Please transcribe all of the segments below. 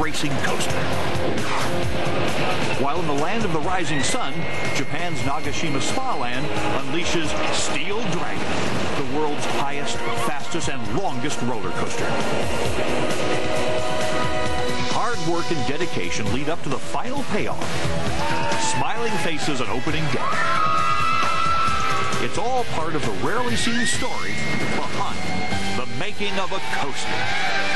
racing coaster. While in the land of the rising sun, Japan's Nagashima Spa Land unleashes Steel Dragon, the world's highest, fastest, and longest roller coaster. Hard work and dedication lead up to the final payoff. Smiling faces on opening day. It's all part of the rarely seen story behind the making of a coaster.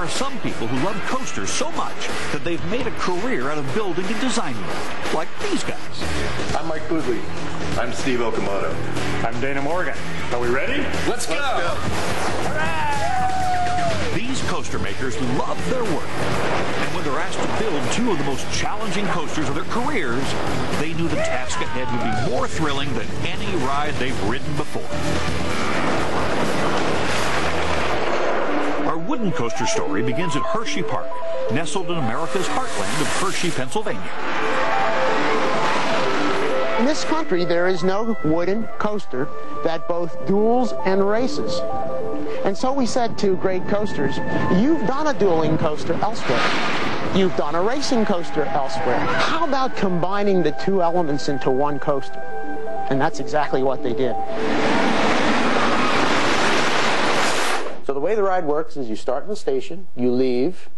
Are some people who love coasters so much that they've made a career out of building and designing them, like these guys. I'm Mike Boodley. I'm Steve Okamoto. I'm Dana Morgan. Are we ready? Let's go. These coaster makers love their work. And when they're asked to build two of the most challenging coasters of their careers, they knew the task ahead would be more thrilling than any ride they've ridden before. Wooden coaster story begins at Hershey Park, nestled in America's heartland of Hershey, Pennsylvania. In this country, there is no wooden coaster that both duels and races. And so we said to Great Coasters, you've done a dueling coaster elsewhere. You've done a racing coaster elsewhere. How about combining the two elements into one coaster? And that's exactly what they did. So the way the ride works is you start in the station, you leave,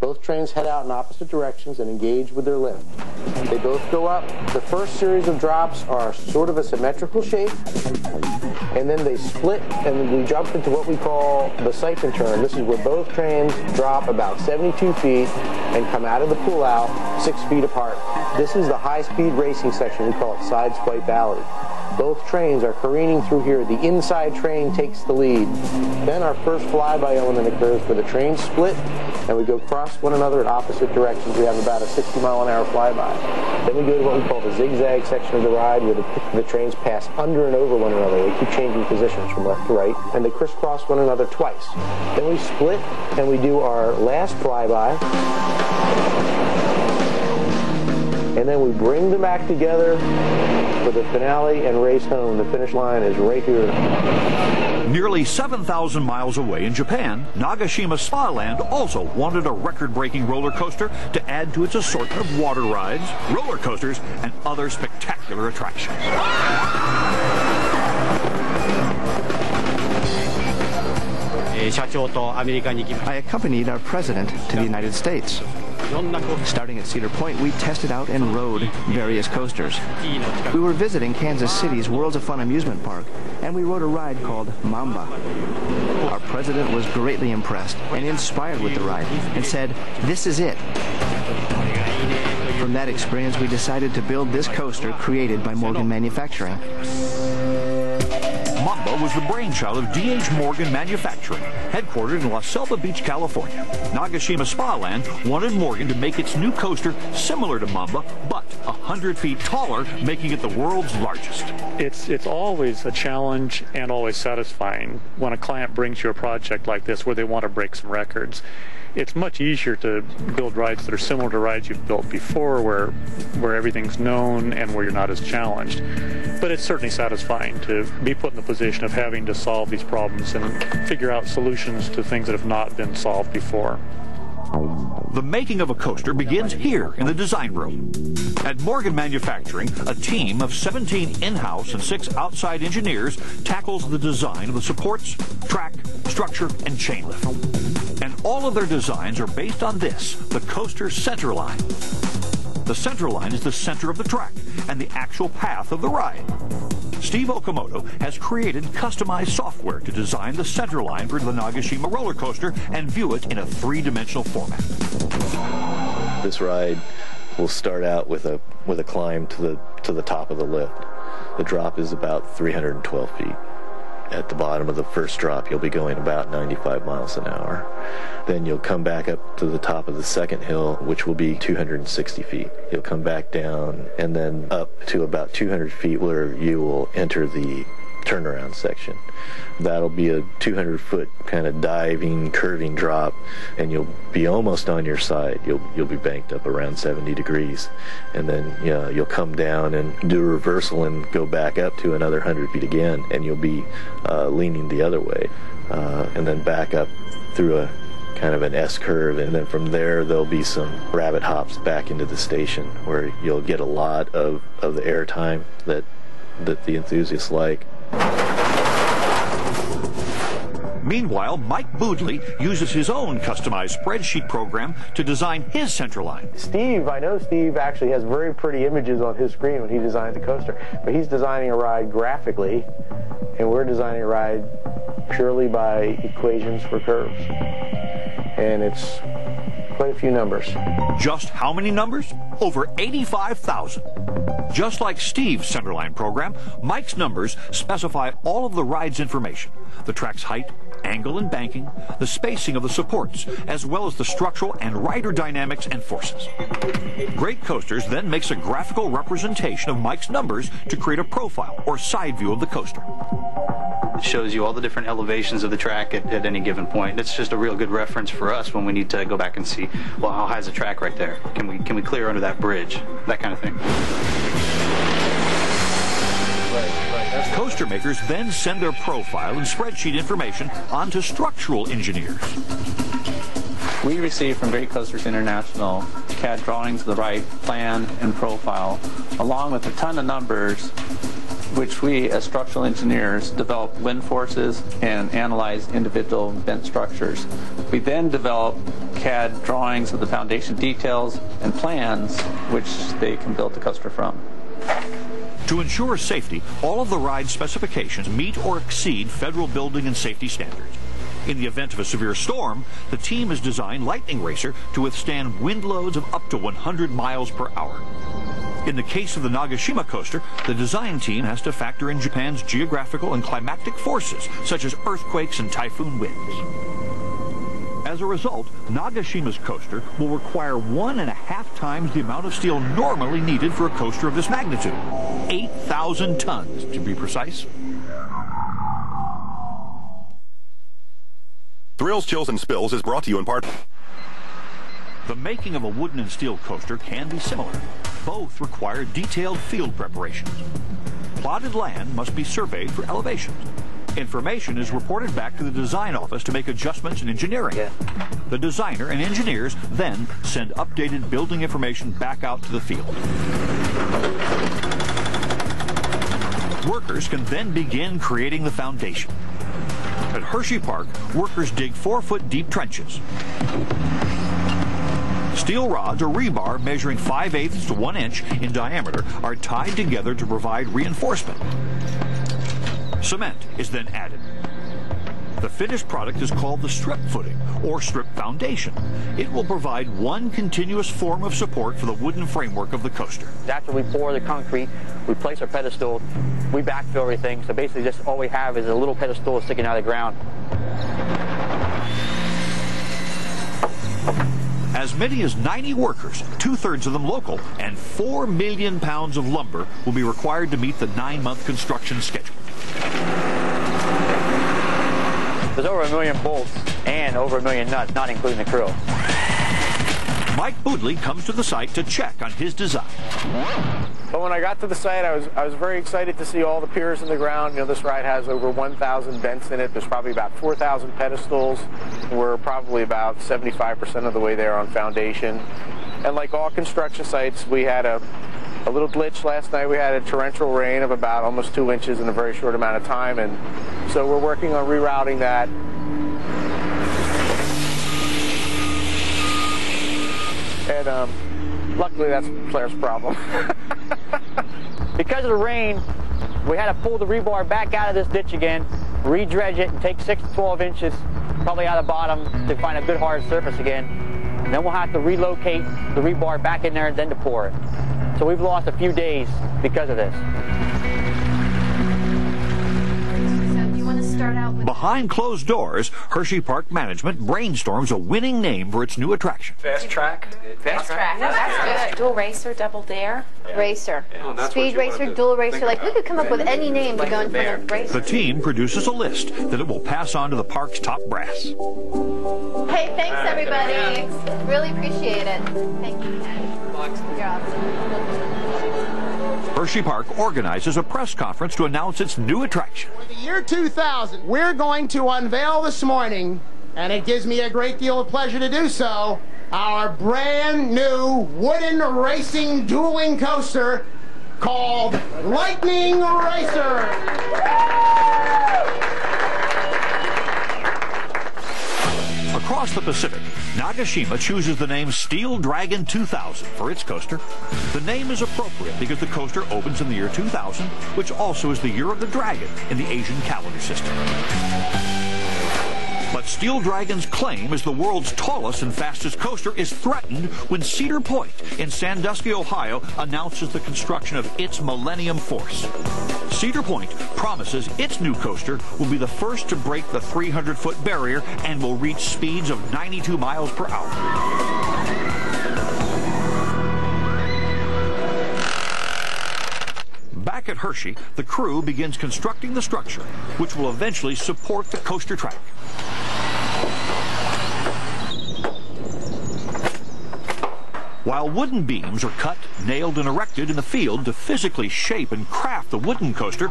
both trains head out in opposite directions and engage with their lift. They both go up. The first series of drops are sort of a symmetrical shape, and then they split and we jump into what we call the siphon turn. This is where both trains drop about 72 feet and come out of the pull out six feet apart. This is the high-speed racing section. We call it Sideswipe Alley. Both trains are careening through here. The inside train takes the lead. Then our first flyby element occurs where the trains split and we go cross one another in opposite directions. We have about a 60 mile an hour flyby. Then we go to what we call the zigzag section of the ride where the, the trains pass under and over one another. They keep changing positions from left to right and they crisscross one another twice. Then we split and we do our last flyby and then we bring them back together for the finale and race home. The finish line is right here. Nearly 7,000 miles away in Japan, Nagashima Spa Land also wanted a record-breaking roller coaster to add to its assortment of water rides, roller coasters, and other spectacular attractions. I accompanied our president to the United States. Starting at Cedar Point, we tested out and rode various coasters. We were visiting Kansas City's Worlds of Fun amusement park, and we rode a ride called Mamba. Our president was greatly impressed and inspired with the ride and said, this is it. From that experience, we decided to build this coaster created by Morgan Manufacturing. Was the brainchild of D.H. Morgan Manufacturing, headquartered in La Selva Beach, California. Nagashima Spa Land wanted Morgan to make its new coaster similar to Mamba, but 100 feet taller, making it the world's largest. It's it's always a challenge and always satisfying when a client brings you a project like this where they want to break some records. It's much easier to build rides that are similar to rides you've built before where where everything's known and where you're not as challenged. But it's certainly satisfying to be put in the position of having to solve these problems and figure out solutions to things that have not been solved before. The making of a coaster begins here in the design room. At Morgan Manufacturing, a team of 17 in-house and 6 outside engineers tackles the design of the supports, track, structure, and chain lift. All of their designs are based on this, the coaster center line. The center line is the center of the track and the actual path of the ride. Steve Okamoto has created customized software to design the center line for the Nagashima roller coaster and view it in a three-dimensional format. This ride will start out with a with a climb to the to the top of the lift. The drop is about 312 feet. At the bottom of the first drop, you'll be going about 95 miles an hour. Then you'll come back up to the top of the second hill, which will be 260 feet. You'll come back down and then up to about 200 feet where you will enter the turnaround section. That'll be a 200 foot kind of diving, curving drop, and you'll be almost on your side. You'll you'll be banked up around 70 degrees, and then you know, you'll come down and do a reversal and go back up to another 100 feet again, and you'll be uh, leaning the other way, uh, and then back up through a kind of an S curve, and then from there there'll be some rabbit hops back into the station where you'll get a lot of, of the air time that that the enthusiasts like. Meanwhile, Mike Boodley uses his own customized spreadsheet program to design his center line. Steve, I know Steve actually has very pretty images on his screen when he designed the coaster, but he's designing a ride graphically, and we're designing a ride purely by equations for curves. And it's quite a few numbers. Just how many numbers? Over 85,000. Just like Steve's centerline program, Mike's numbers specify all of the ride's information, the track's height, angle and banking, the spacing of the supports, as well as the structural and rider dynamics and forces. Great Coasters then makes a graphical representation of Mike's numbers to create a profile or side view of the coaster. It shows you all the different elevations of the track at, at any given point. It's just a real good reference for us when we need to go back and see, well, how high is the track right there? Can we can we clear under that bridge? That kind of thing. Coaster makers then send their profile and spreadsheet information onto structural engineers. We receive from Great Coasters International CAD drawings of the right plan and profile, along with a ton of numbers, which we as structural engineers develop wind forces and analyze individual bent structures. We then develop CAD drawings of the foundation details and plans, which they can build the coaster from. To ensure safety, all of the ride specifications meet or exceed federal building and safety standards. In the event of a severe storm, the team has designed Lightning Racer to withstand wind loads of up to 100 miles per hour. In the case of the Nagashima coaster, the design team has to factor in Japan's geographical and climatic forces, such as earthquakes and typhoon winds. As a result, Nagashima's coaster will require one and a half times the amount of steel normally needed for a coaster of this magnitude. 8,000 tons, to be precise. Thrills, Chills, and Spills is brought to you in part. The making of a wooden and steel coaster can be similar. Both require detailed field preparations. Plotted land must be surveyed for elevations. Information is reported back to the design office to make adjustments in engineering. Yeah. The designer and engineers then send updated building information back out to the field. Workers can then begin creating the foundation. At Hershey Park, workers dig four-foot deep trenches. Steel rods or rebar measuring 5 eighths to 1 inch in diameter are tied together to provide reinforcement. Cement is then added. The finished product is called the strip footing or strip foundation. It will provide one continuous form of support for the wooden framework of the coaster. After we pour the concrete, we place our pedestal, we backfill everything. So basically just all we have is a little pedestal sticking out of the ground. As many as 90 workers, two-thirds of them local, and 4 million pounds of lumber will be required to meet the nine-month construction schedule. There's over a million bolts and over a million nuts, not including the crew. Mike Boodley comes to the site to check on his design. But when I got to the site, I was I was very excited to see all the piers in the ground. You know, this ride has over 1,000 bents in it. There's probably about 4,000 pedestals. We're probably about 75% of the way there on foundation. And like all construction sites, we had a a little glitch last night. We had a torrential rain of about almost two inches in a very short amount of time, and so we're working on rerouting that. And um, luckily, that's Claire's problem. because of the rain, we had to pull the rebar back out of this ditch again, redredge it, and take 6 to 12 inches probably out of the bottom to find a good hard surface again. And then we'll have to relocate the rebar back in there and then to pour it. So we've lost a few days because of this. Behind closed doors, Hershey Park management brainstorms a winning name for its new attraction. Fast track. Fast track. That's good. Dual racer, double dare. Racer. Oh, that's Speed racer, dual racer. Like we could come up with any name to go in front of racer. The team produces a list that it will pass on to the park's top brass. Hey, thanks everybody. Really appreciate it. Thank you. You're awesome. Hershey Park organizes a press conference to announce its new attraction. For the year 2000, we're going to unveil this morning, and it gives me a great deal of pleasure to do so, our brand new wooden racing dueling coaster called Lightning Racer. Across the Pacific, Nagashima chooses the name Steel Dragon 2000 for its coaster. The name is appropriate because the coaster opens in the year 2000, which also is the year of the dragon in the Asian calendar system. But Steel Dragon's claim as the world's tallest and fastest coaster is threatened when Cedar Point in Sandusky, Ohio announces the construction of its Millennium Force. Cedar Point promises its new coaster will be the first to break the 300-foot barrier and will reach speeds of 92 miles per hour. Back at Hershey, the crew begins constructing the structure, which will eventually support the coaster track. While wooden beams are cut, nailed, and erected in the field to physically shape and craft the wooden coaster,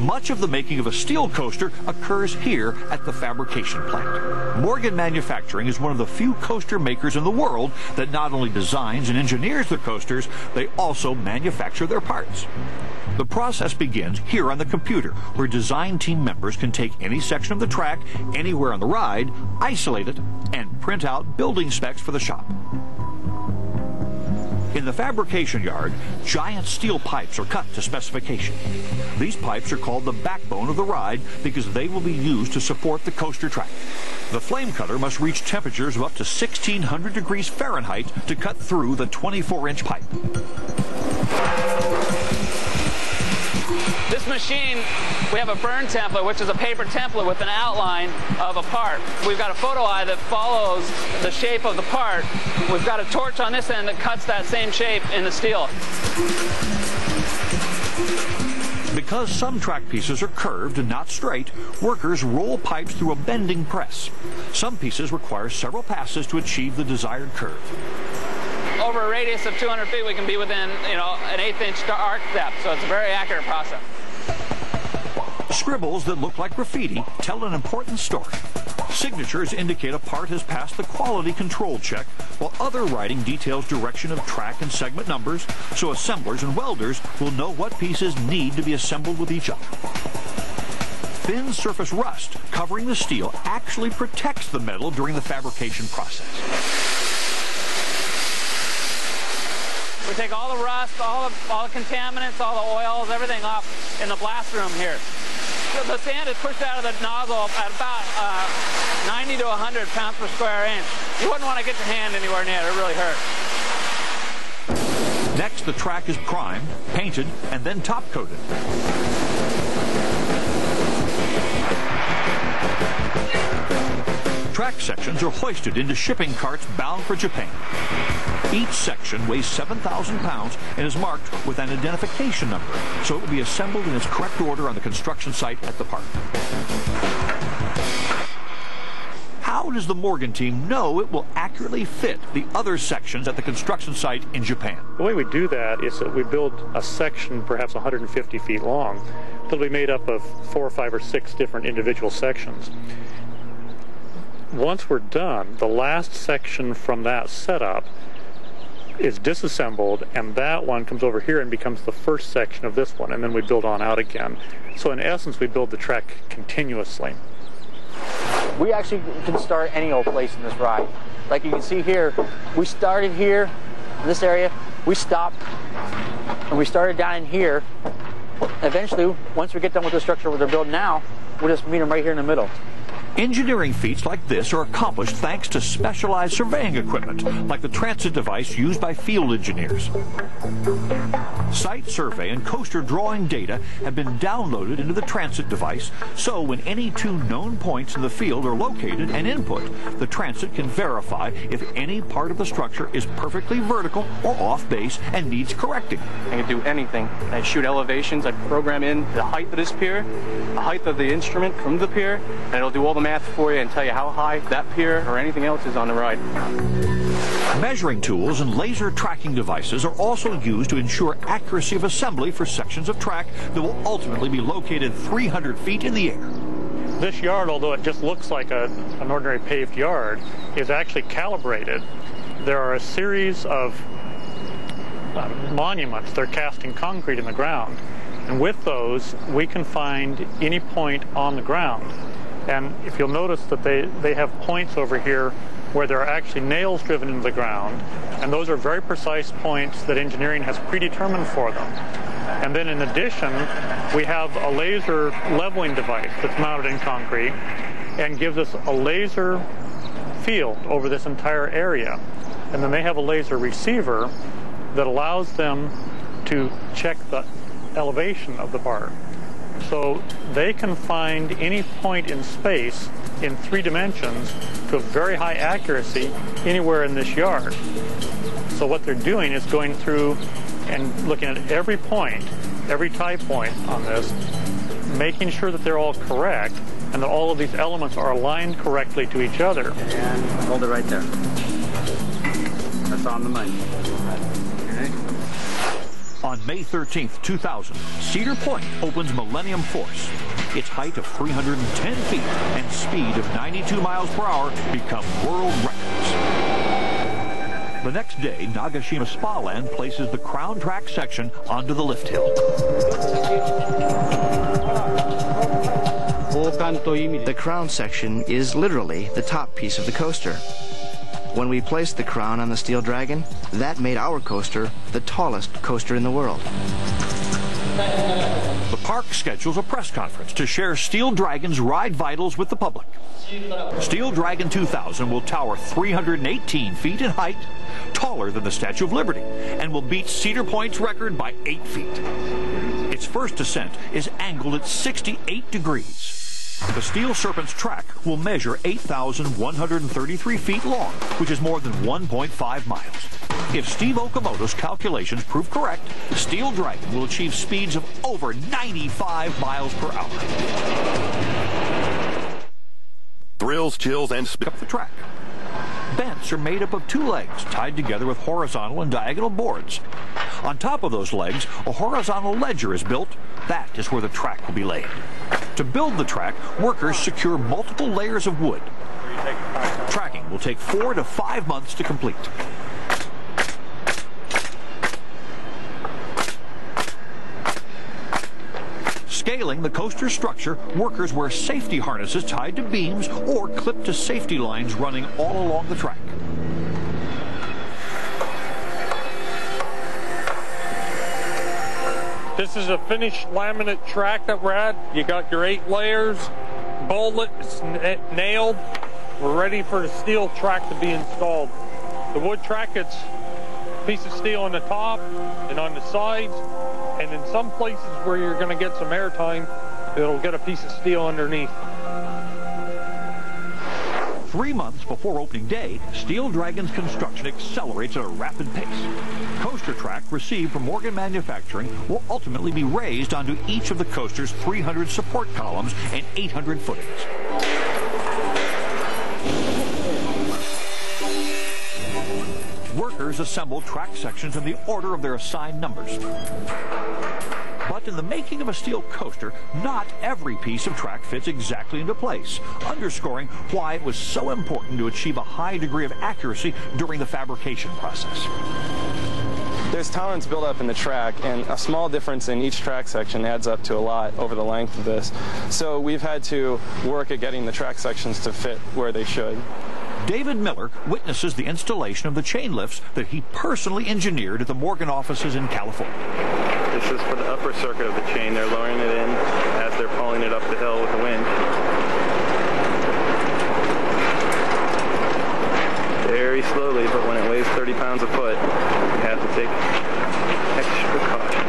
much of the making of a steel coaster occurs here at the fabrication plant. Morgan Manufacturing is one of the few coaster makers in the world that not only designs and engineers the coasters, they also manufacture their parts. The process begins here on the computer, where design team members can take any section of the track, anywhere on the ride, isolate it, and print out building specs for the shop. In the fabrication yard, giant steel pipes are cut to specification. These pipes are called the backbone of the ride because they will be used to support the coaster track. The flame cutter must reach temperatures of up to 1600 degrees Fahrenheit to cut through the 24-inch pipe. Machine, we have a burn template, which is a paper template with an outline of a part. We've got a photo eye that follows the shape of the part. We've got a torch on this end that cuts that same shape in the steel. Because some track pieces are curved and not straight, workers roll pipes through a bending press. Some pieces require several passes to achieve the desired curve. Over a radius of 200 feet, we can be within, you know, an eighth inch arc depth, so it's a very accurate process. Scribbles that look like graffiti tell an important story. Signatures indicate a part has passed the quality control check, while other writing details direction of track and segment numbers, so assemblers and welders will know what pieces need to be assembled with each other. Thin surface rust covering the steel actually protects the metal during the fabrication process. We take all the rust, all the, all the contaminants, all the oils, everything off in the blast room here. The sand is pushed out of the nozzle at about uh, 90 to 100 pounds per square inch. You wouldn't want to get your hand anywhere near it. It really hurts. Next, the track is primed, painted, and then top coated. Track sections are hoisted into shipping carts bound for Japan. Each section weighs 7,000 pounds and is marked with an identification number, so it will be assembled in its correct order on the construction site at the park. How does the Morgan team know it will accurately fit the other sections at the construction site in Japan? The way we do that is that we build a section perhaps 150 feet long that'll be made up of four or five or six different individual sections. Once we're done, the last section from that setup is disassembled and that one comes over here and becomes the first section of this one and then we build on out again. So in essence we build the track continuously. We actually can start any old place in this ride. Like you can see here, we started here, in this area, we stopped, and we started down in here. Eventually, once we get done with the structure they're building now, we'll just meet them right here in the middle. Engineering feats like this are accomplished thanks to specialized surveying equipment, like the transit device used by field engineers. Site survey and coaster drawing data have been downloaded into the transit device, so when any two known points in the field are located and input, the transit can verify if any part of the structure is perfectly vertical or off base and needs correcting. I can do anything. I shoot elevations, I program in the height of this pier, the height of the instrument from the pier, and it'll do all the math for you and tell you how high that pier or anything else is on the ride. Measuring tools and laser tracking devices are also used to ensure accuracy of assembly for sections of track that will ultimately be located 300 feet in the air. This yard, although it just looks like a, an ordinary paved yard, is actually calibrated. There are a series of uh, monuments. They're casting concrete in the ground. And with those, we can find any point on the ground. And if you'll notice that they, they have points over here where there are actually nails driven into the ground. And those are very precise points that engineering has predetermined for them. And then in addition, we have a laser leveling device that's mounted in concrete and gives us a laser field over this entire area. And then they have a laser receiver that allows them to check the elevation of the bar. So they can find any point in space in three dimensions to a very high accuracy anywhere in this yard. So what they're doing is going through and looking at every point, every tie point on this, making sure that they're all correct and that all of these elements are aligned correctly to each other. And hold it right there. That's on the money. On May 13th, 2000, Cedar Point opens Millennium Force. Its height of 310 feet and speed of 92 miles per hour become world records. The next day, Nagashima Spa Land places the crown track section onto the lift hill. The crown section is literally the top piece of the coaster. When we placed the crown on the Steel Dragon, that made our coaster the tallest coaster in the world. The park schedules a press conference to share Steel Dragon's ride vitals with the public. Steel Dragon 2000 will tower 318 feet in height, taller than the Statue of Liberty, and will beat Cedar Point's record by 8 feet. Its first descent is angled at 68 degrees. The Steel Serpent's track will measure 8,133 feet long, which is more than 1.5 miles. If Steve Okamoto's calculations prove correct, Steel Dragon will achieve speeds of over 95 miles per hour. Thrills, chills, and Pick up the track. Bents are made up of two legs tied together with horizontal and diagonal boards. On top of those legs, a horizontal ledger is built. That is where the track will be laid. To build the track, workers secure multiple layers of wood. Tracking will take four to five months to complete. Scaling the coaster structure, workers wear safety harnesses tied to beams or clipped to safety lines running all along the track. This is a finished laminate track that we're at. You got your eight layers, bolted, it's eh, nailed. We're ready for the steel track to be installed. The wood track, it's a piece of steel on the top and on the sides, and in some places where you're going to get some airtime, it'll get a piece of steel underneath. Three months before opening day, Steel Dragon's construction accelerates at a rapid pace. Coaster track received from Morgan Manufacturing will ultimately be raised onto each of the coaster's 300 support columns and 800 footings. Workers assemble track sections in the order of their assigned numbers. But in the making of a steel coaster, not every piece of track fits exactly into place, underscoring why it was so important to achieve a high degree of accuracy during the fabrication process. There's tolerance built up in the track, and a small difference in each track section adds up to a lot over the length of this. So we've had to work at getting the track sections to fit where they should. David Miller witnesses the installation of the chain lifts that he personally engineered at the Morgan offices in California. This is for the upper circuit of the chain. They're lowering it in as they're pulling it up the hill with the wind. Very slowly, but when it weighs 30 pounds a foot, you have to take extra caution.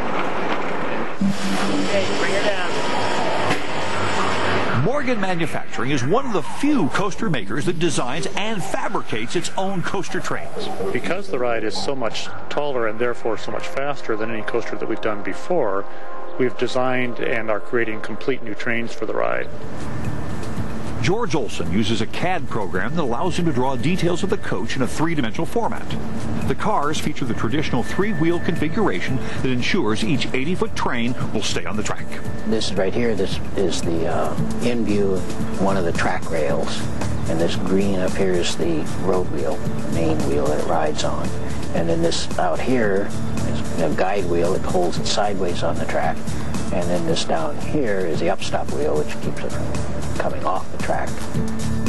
Morgan Manufacturing is one of the few coaster makers that designs and fabricates its own coaster trains. Because the ride is so much taller and therefore so much faster than any coaster that we've done before, we've designed and are creating complete new trains for the ride. George Olson uses a CAD program that allows him to draw details of the coach in a three-dimensional format. The cars feature the traditional three-wheel configuration that ensures each 80-foot train will stay on the track. This is right here, this is the uh, in view of one of the track rails. And this green up here is the road wheel, main wheel that it rides on. And then this out here is a guide wheel that holds it sideways on the track. And then this down here is the upstop wheel, which keeps it from coming off the track.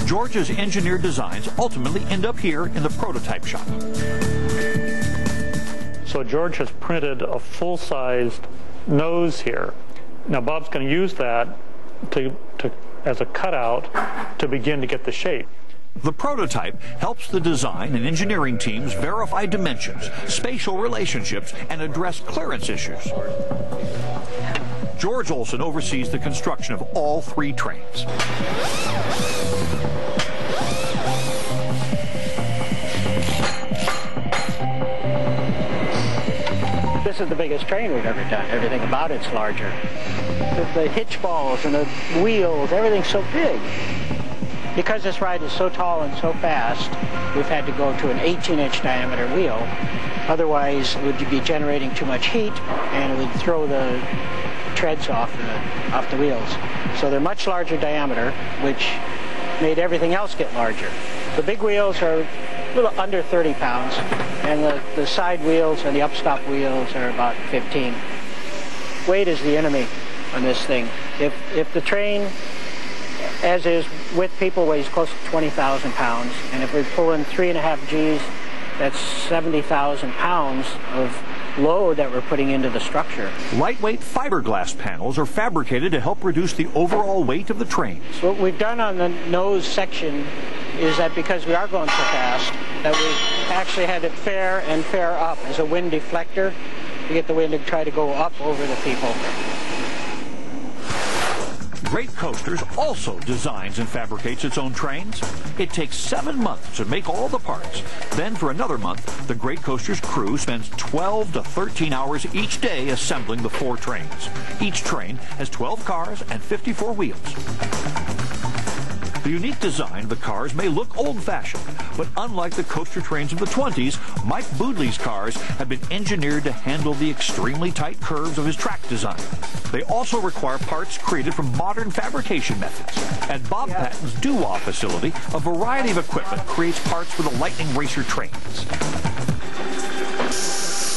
George's engineered designs ultimately end up here in the prototype shop. So George has printed a full-sized nose here. Now Bob's going to use that to, to, as a cutout to begin to get the shape. The prototype helps the design and engineering teams verify dimensions, spatial relationships, and address clearance issues. George Olson oversees the construction of all three trains. This is the biggest train we've ever done. Everything about it's larger. The, the hitch balls and the wheels, everything's so big. Because this ride is so tall and so fast, we've had to go to an 18-inch diameter wheel. Otherwise, it would be generating too much heat, and it would throw the treads off the, off the wheels. So they're much larger diameter, which made everything else get larger. The big wheels are a little under 30 pounds, and the, the side wheels and the upstop wheels are about 15. Weight is the enemy on this thing. If, if the train, as is with people, weighs close to 20,000 pounds, and if we pull in three and a half Gs, that's 70,000 pounds of load that we're putting into the structure. Lightweight fiberglass panels are fabricated to help reduce the overall weight of the trains. What we've done on the nose section is that because we are going so fast, that we actually had it fair and fair up as a wind deflector to get the wind to try to go up over the people. Great Coasters also designs and fabricates its own trains. It takes seven months to make all the parts. Then for another month, the Great Coasters crew spends 12 to 13 hours each day assembling the four trains. Each train has 12 cars and 54 wheels. The unique design of the cars may look old-fashioned, but unlike the coaster trains of the 20s, Mike Boodley's cars have been engineered to handle the extremely tight curves of his track design. They also require parts created from modern fabrication methods. At Bob Patton's Doo-Wah facility, a variety of equipment creates parts for the Lightning Racer trains.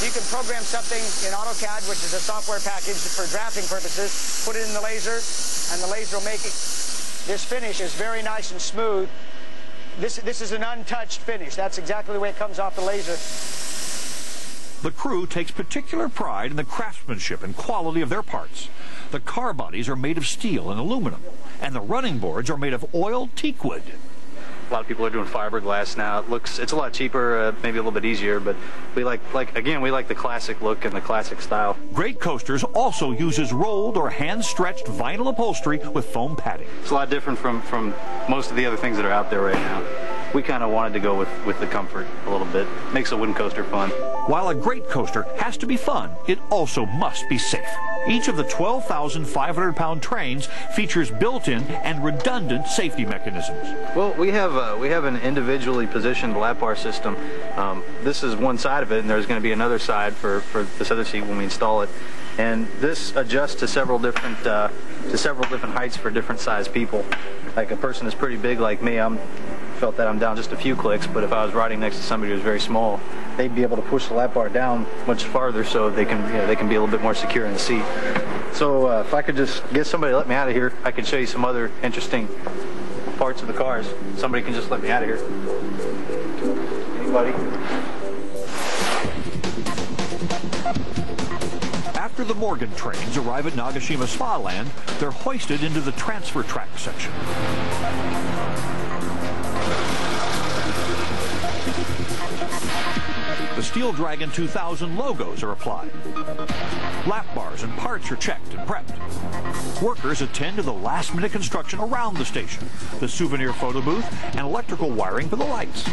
You can program something in AutoCAD, which is a software package for drafting purposes, put it in the laser, and the laser will make it this finish is very nice and smooth. This, this is an untouched finish. That's exactly the way it comes off the laser. The crew takes particular pride in the craftsmanship and quality of their parts. The car bodies are made of steel and aluminum, and the running boards are made of oiled teak wood. A lot of people are doing fiberglass now. It looks, it's a lot cheaper, uh, maybe a little bit easier, but we like, like again, we like the classic look and the classic style. Great Coasters also uses rolled or hand-stretched vinyl upholstery with foam padding. It's a lot different from, from most of the other things that are out there right now. We kind of wanted to go with, with the comfort a little bit. Makes a wooden coaster fun. While a great coaster has to be fun, it also must be safe. Each of the 12,500-pound trains features built-in and redundant safety mechanisms. Well, we have uh, we have an individually positioned lap bar system. Um, this is one side of it, and there's going to be another side for, for this other seat when we install it. And this adjusts to several different uh, to several different heights for different size people. Like a person is pretty big like me, I'm felt that I'm down just a few clicks, but if I was riding next to somebody who's very small, they'd be able to push the lap bar down much farther so they can, you know, they can be a little bit more secure in the seat. So uh, if I could just get somebody to let me out of here, I could show you some other interesting parts of the cars. Somebody can just let me out of here. Anybody? After the Morgan trains arrive at Nagashima Spa Land, they're hoisted into the transfer track section. Steel Dragon 2000 logos are applied. Lap bars and parts are checked and prepped. Workers attend to the last-minute construction around the station, the souvenir photo booth, and electrical wiring for the lights.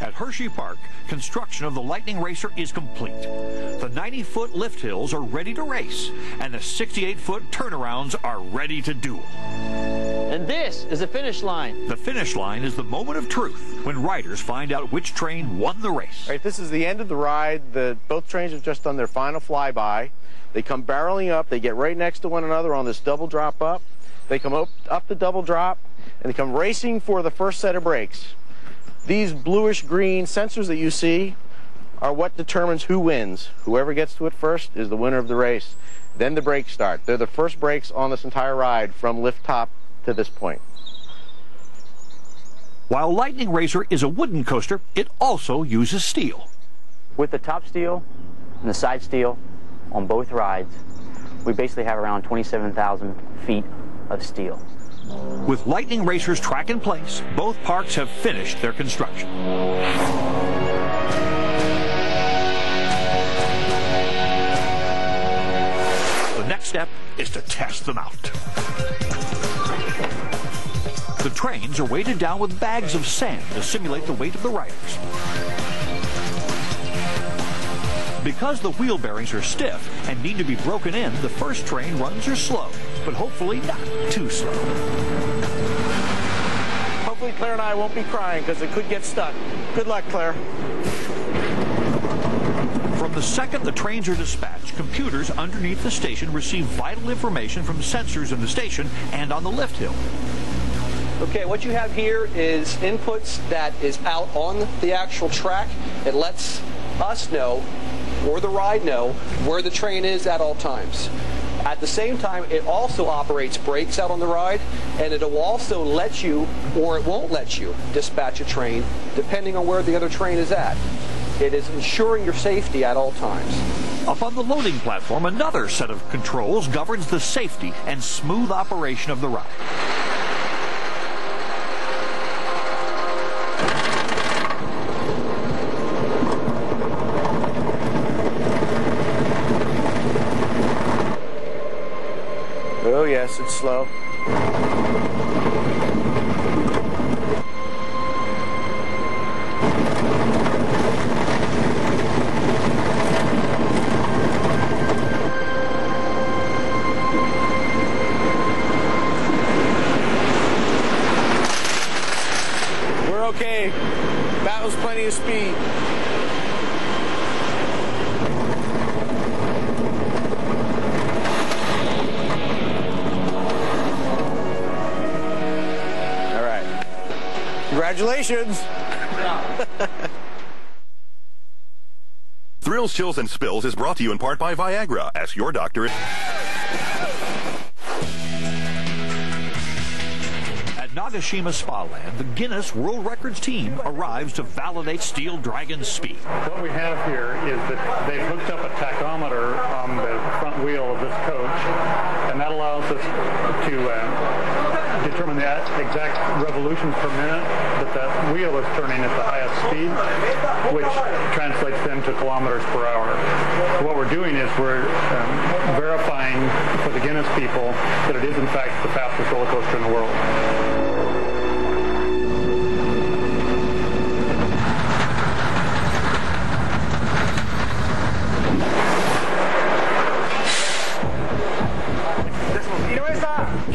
At Hershey Park, construction of the Lightning Racer is complete. The 90-foot lift hills are ready to race, and the 68-foot turnarounds are ready to duel. And this is the finish line. The finish line is the moment of truth when riders find out which train won the race. All right, this is the end of the ride. The, both trains have just done their final flyby. They come barreling up. They get right next to one another on this double drop up. They come up, up the double drop, and they come racing for the first set of brakes. These bluish green sensors that you see are what determines who wins. Whoever gets to it first is the winner of the race. Then the brakes start. They're the first brakes on this entire ride from lift top to this point. While Lightning Racer is a wooden coaster, it also uses steel. With the top steel and the side steel on both rides, we basically have around 27,000 feet of steel. With Lightning Racer's track in place, both parks have finished their construction. The next step is to test them out. The trains are weighted down with bags of sand to simulate the weight of the riders. Because the wheel bearings are stiff and need to be broken in, the first train runs are slow, but hopefully not too slow. Hopefully Claire and I won't be crying because it could get stuck. Good luck, Claire. From the second the trains are dispatched, computers underneath the station receive vital information from sensors in the station and on the lift hill. Okay, what you have here is inputs that is out on the actual track. It lets us know, or the ride know, where the train is at all times. At the same time, it also operates brakes out on the ride, and it will also let you, or it won't let you, dispatch a train, depending on where the other train is at. It is ensuring your safety at all times. Up on the loading platform, another set of controls governs the safety and smooth operation of the ride. Oh, yes, it's slow. Congratulations. Thrills, Chills, and Spills is brought to you in part by Viagra. Ask your doctor. At Nagashima Spa Land, the Guinness World Records team arrives to validate Steel Dragon's speed. What we have here is that they've hooked up a tachometer on the front wheel of this coach, and that allows us to uh, determine the exact revolutions per minute that that wheel is turning at the highest speed, which translates then to kilometers per hour. So what we're doing is we're um, verifying for the Guinness people that it is in fact the fastest roller coaster in the world.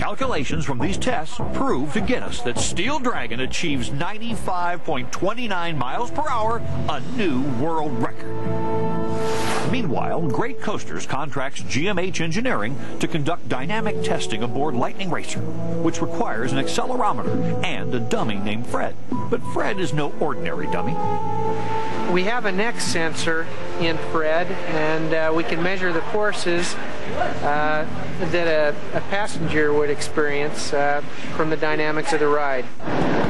Calculations from these tests prove to Guinness that Steel Dragon achieves 95.29 miles per hour, a new world record. Meanwhile, Great Coasters contracts GMH Engineering to conduct dynamic testing aboard Lightning Racer, which requires an accelerometer and a dummy named Fred. But Fred is no ordinary dummy. We have a neck sensor in Fred, and uh, we can measure the forces uh, that a, a passenger would experience uh, from the dynamics of the ride.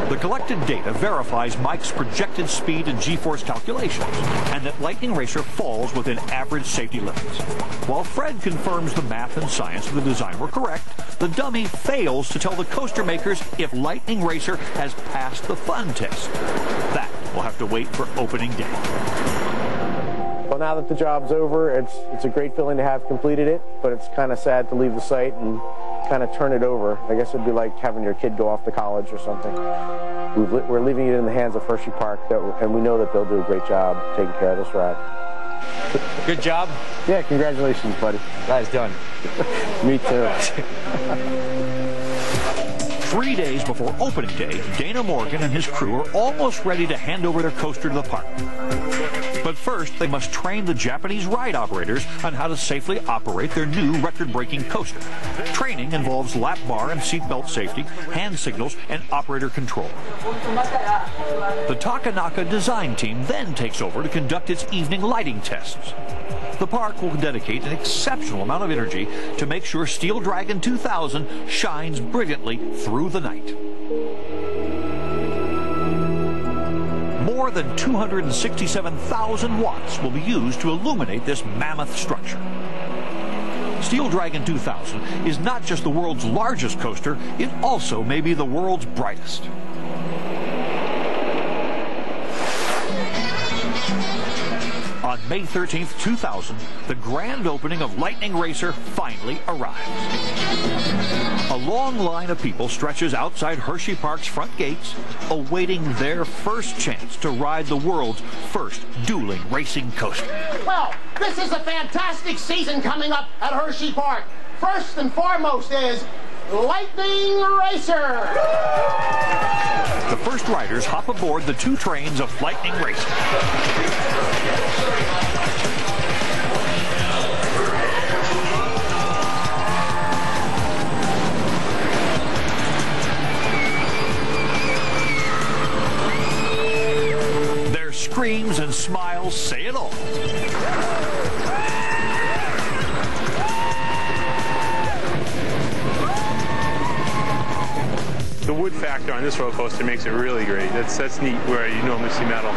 The collected data verifies Mike's projected speed and g-force calculations, and that Lightning Racer falls within average safety limits. While Fred confirms the math and science of the design were correct, the dummy fails to tell the coaster makers if Lightning Racer has passed the fun test. That will have to wait for opening day. Well, now that the job's over, it's it's a great feeling to have completed it, but it's kind of sad to leave the site and kind of turn it over. I guess it'd be like having your kid go off to college or something. we are leaving it in the hands of Hershey Park, that, and we know that they'll do a great job taking care of this ride. Good job. Yeah, congratulations, buddy. Nice done. Me too. Three days before opening day, Dana Morgan and his crew are almost ready to hand over their coaster to the park. But first, they must train the Japanese ride operators on how to safely operate their new record-breaking coaster. Training involves lap bar and seatbelt safety, hand signals, and operator control. The Takanaka design team then takes over to conduct its evening lighting tests. The park will dedicate an exceptional amount of energy to make sure Steel Dragon 2000 shines brilliantly through the night. More than 267,000 watts will be used to illuminate this mammoth structure. Steel Dragon 2000 is not just the world's largest coaster, it also may be the world's brightest. On May 13th, 2000, the grand opening of Lightning Racer finally arrives. A long line of people stretches outside Hersheypark's front gates, awaiting their first chance to ride the world's first dueling racing coaster. Well, this is a fantastic season coming up at Hershey Park. First and foremost is Lightning Racer. The first riders hop aboard the two trains of Lightning Racer. Screams and smiles say it all. The wood factor on this roller coaster makes it really great. That's that's neat where you normally see metal.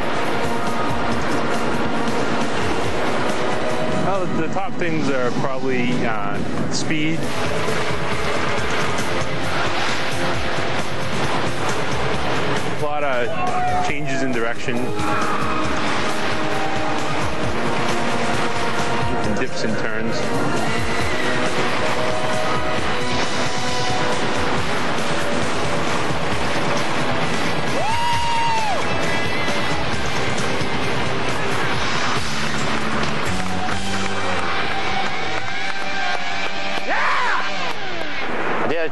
Well, the top things are probably uh, speed. A lot of changes in direction. Dips and turns.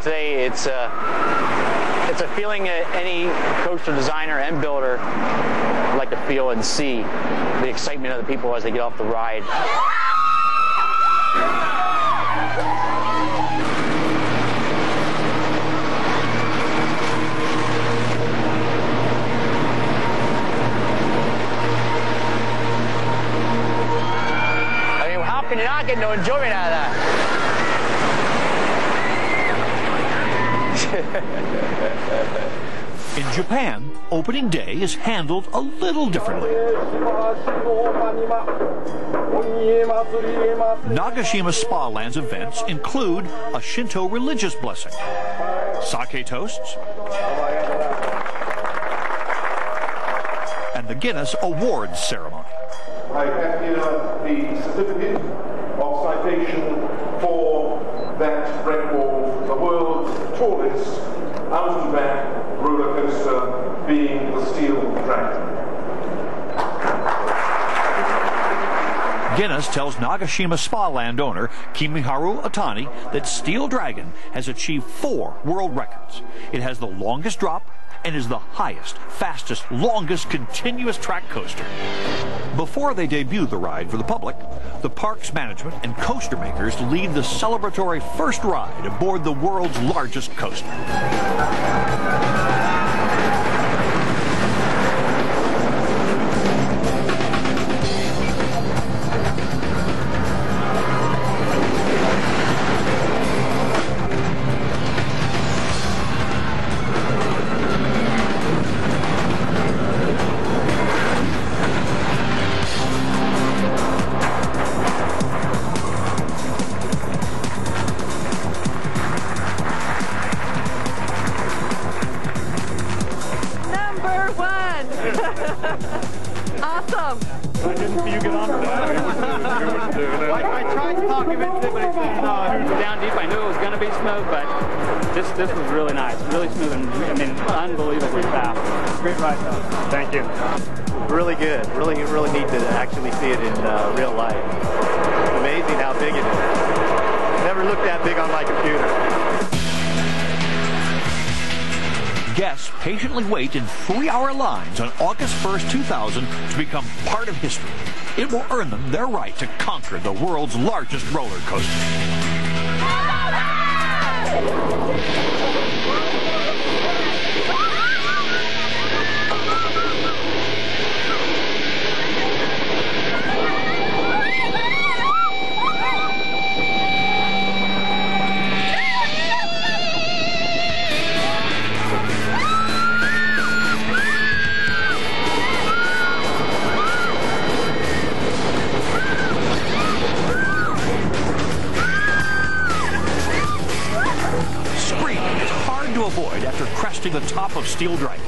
Today it's a it's a feeling that any coaster designer and builder like to feel and see the excitement of the people as they get off the ride. I mean, how can you not get no enjoyment out of that? In Japan, opening day is handled a little differently. Nagashima Spa Land's events include a Shinto religious blessing, sake toasts, and the Guinness Awards ceremony. I have here the certificate of citation for that record, the world's tallest roller coaster being the Steel Dragon. Guinness tells Nagashima Spa Land owner Kimiharu Otani that Steel Dragon has achieved four world records. It has the longest drop and is the highest, fastest, longest continuous track coaster. Before they debut the ride for the public, the park's management and coaster makers lead the celebratory first ride aboard the world's largest coaster. This this was really nice. Really smooth and, I mean, unbelievably fast. Great ride, though. Thank you. Really good. Really, really neat to actually see it in uh, real life. It's amazing how big it is. Never looked that big on my computer. Guests patiently wait in three-hour lines on August 1st, 2000 to become part of history. It will earn them their right to conquer the world's largest roller coaster. After cresting the top of Steel Dragon.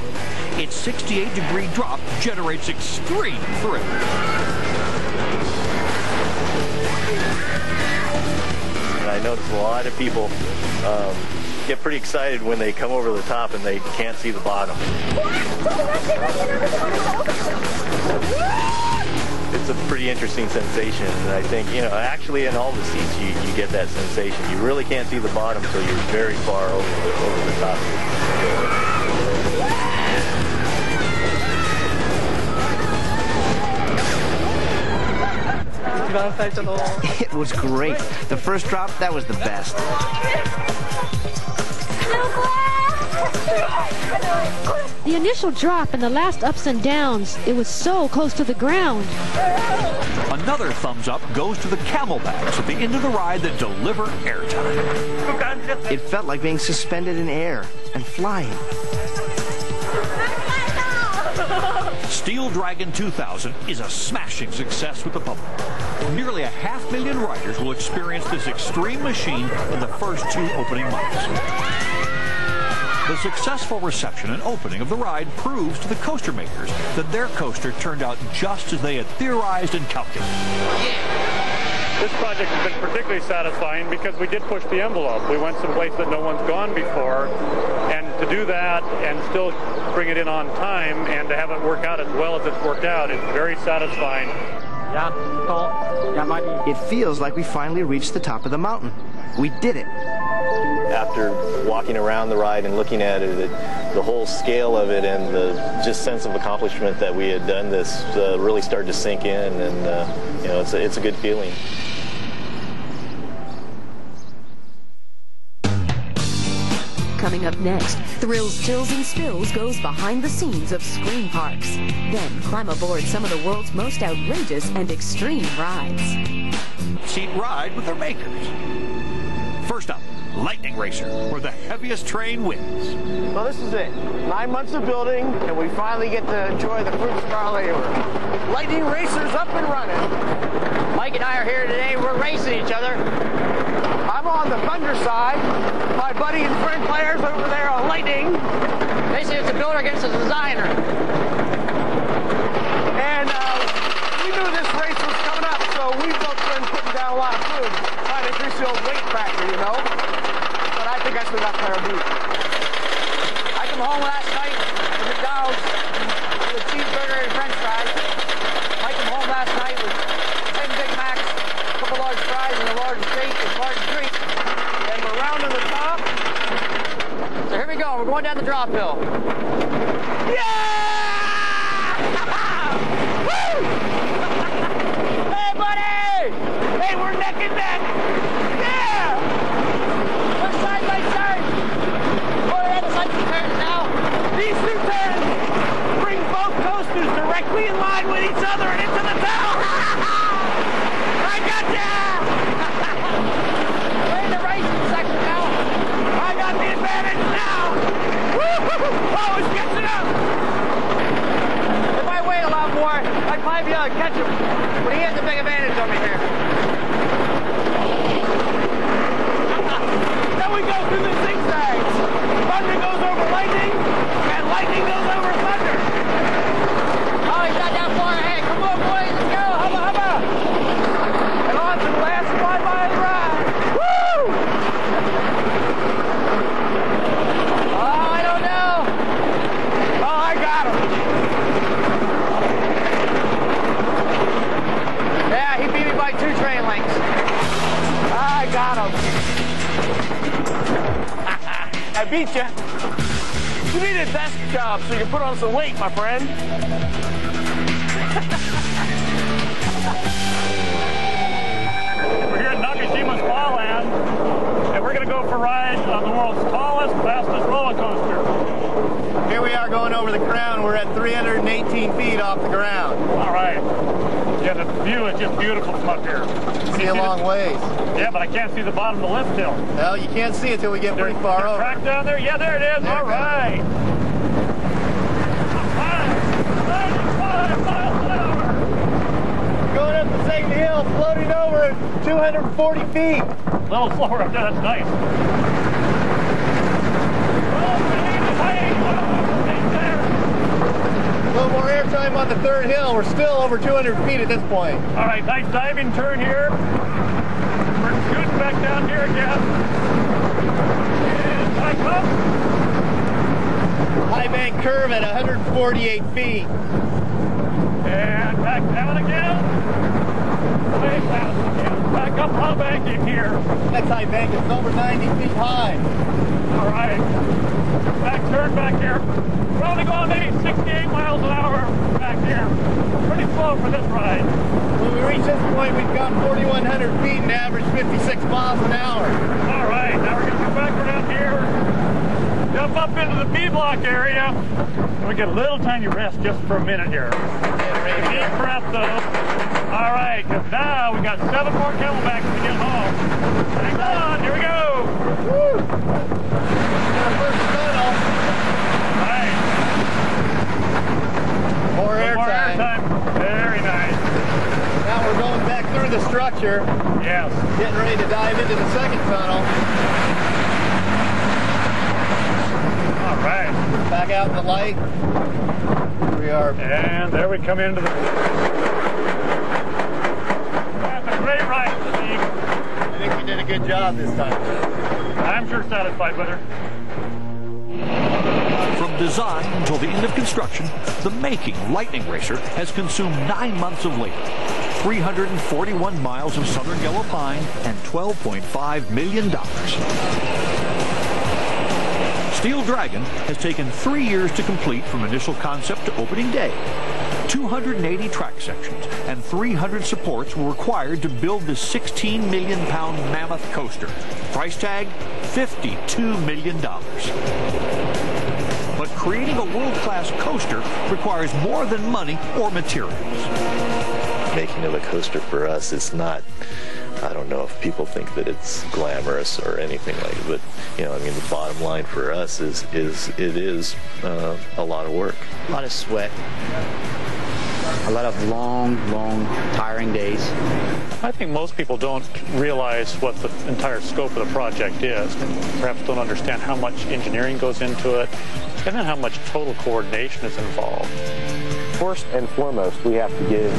Its 68 degree drop generates extreme thrill. And I notice a lot of people um, get pretty excited when they come over the top and they can't see the bottom. It's a pretty interesting sensation, and I think, you know, actually in all the seats you, you get that sensation. You really can't see the bottom until you're very far over the, over the top. It was great. The first drop, that was the best. The initial drop and the last ups and downs, it was so close to the ground. Another thumbs up goes to the camelbacks at the end of the ride that deliver airtime. It felt like being suspended in air and flying. Steel Dragon 2000 is a smashing success with the public. Nearly a half million riders will experience this extreme machine in the first two opening months. The successful reception and opening of the ride proves to the coaster makers that their coaster turned out just as they had theorized and calculated. This project has been particularly satisfying because we did push the envelope. We went some place that no one's gone before, and to do that and still bring it in on time and to have it work out as well as it's worked out is very satisfying. It feels like we finally reached the top of the mountain. We did it. After walking around the ride and looking at it, it the whole scale of it and the just sense of accomplishment that we had done this uh, really started to sink in, and uh, you know, it's a, it's a good feeling. Coming up next, Thrills, Chills, and Spills goes behind the scenes of Scream Parks. Then climb aboard some of the world's most outrageous and extreme rides. Seat ride with their makers. First up, Lightning Racer, where the heaviest train wins. Well, this is it. Nine months of building, and we finally get to enjoy the fruits of our labor. Lightning Racer's up and running. Mike and I are here today. We're racing each other. I'm on the Thunder side. My buddy and friend players over there on Lightning. Basically, it's a builder against a designer. And uh, we knew this race was coming up, so we've both been putting down a lot of food, trying to increase the old weight factor, you know. But I think I still got Claire beat. I come home last night from McDonald's with a cheeseburger and french fries. I came home last night with 10 Big Macs, a couple large fries, and a large steak and large drink. And we're rounding the top. So here we go. We're going down the drop hill. Hey, five-yard catcher. But he has a big advantage on me here. then we go through the zigzags. Thunder goes over lightning, and lightning goes over thunder. Oh, he's not that far ahead. Come on, boys. Let's go. Hubba, hubba. And on to the last spot. he beat me by two train lengths. I got him. I beat you. You need a desk job so you can put on some weight, my friend. we're here at Nagashima Spa Land, and we're going to go for a ride on the world's tallest, fastest roller coaster. Are going over the crown. We're at 318 feet off the ground. All right. Yeah, the view is just beautiful from up here. See a long ways. Yeah, but I can't see the bottom of the lift hill. Well, you can't see it till we get pretty far over. Track down there? Yeah, there it is. All right. Going up the second hill, floating over at 240 feet. A little slower up there, that's nice. A little more airtime on the third hill. We're still over 200 feet at this point. All right, nice diving turn here. We're shooting back down here again. And back up. High bank curve at 148 feet. And back down again. Way down again. Back up high banking here. Next high bank is over 90 feet high. All right. Back turn back here. We're only going maybe 68 miles an hour back here. Pretty slow for this ride. When we reach this point, we've gone 4,100 feet and average 56 miles an hour. All right, now we're going to come back around here. Jump up into the B block area. And we get a little tiny rest just for a minute here. Deep breath though. All right, because now we got seven more camelbacks to get home. Hang on, here we go. Woo! Our first tunnel. Right. More More airtime. airtime. Very nice. Now we're going back through the structure. Yes. Getting ready to dive into the second tunnel. All right. Back out in the light. We are. And there we come into the. That's a great ride, Steve. I think we did a good job this time. I'm sure satisfied with her. From design until the end of construction, the making Lightning Racer has consumed nine months of labor, 341 miles of southern yellow pine, and $12.5 million. Steel Dragon has taken three years to complete from initial concept to opening day. 280 track sections and 300 supports were required to build this 16 million pound mammoth coaster. Price tag $52 million. But creating a world-class coaster requires more than money or materials. Making of a coaster for us is not, I don't know if people think that it's glamorous or anything like it, but, you know, I mean, the bottom line for us is, is it is uh, a lot of work. A lot of sweat. A lot of long, long, tiring days. I think most people don't realize what the entire scope of the project is. Perhaps don't understand how much engineering goes into it, and then how much total coordination is involved. First and foremost, we have to give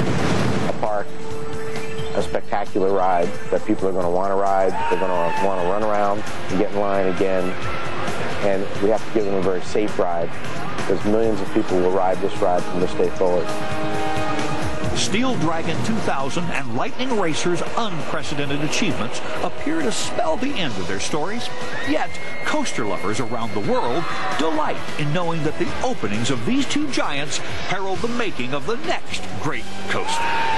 a park a spectacular ride that people are going to want to ride. They're going to want to run around and get in line again. And we have to give them a very safe ride because millions of people will ride this ride from this day forward. Steel Dragon 2000 and Lightning Racer's unprecedented achievements appear to spell the end of their stories. Yet, coaster lovers around the world delight in knowing that the openings of these two giants herald the making of the next great coaster.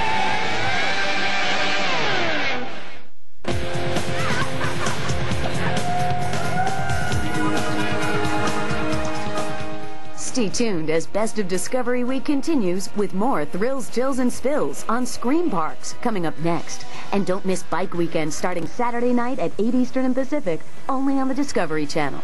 Stay tuned as Best of Discovery Week continues with more thrills, chills, and spills on Scream Parks coming up next. And don't miss Bike Weekend starting Saturday night at 8 Eastern and Pacific, only on the Discovery Channel.